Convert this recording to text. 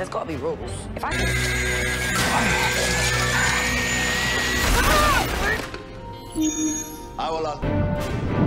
There's got to be rules. If I can... I will.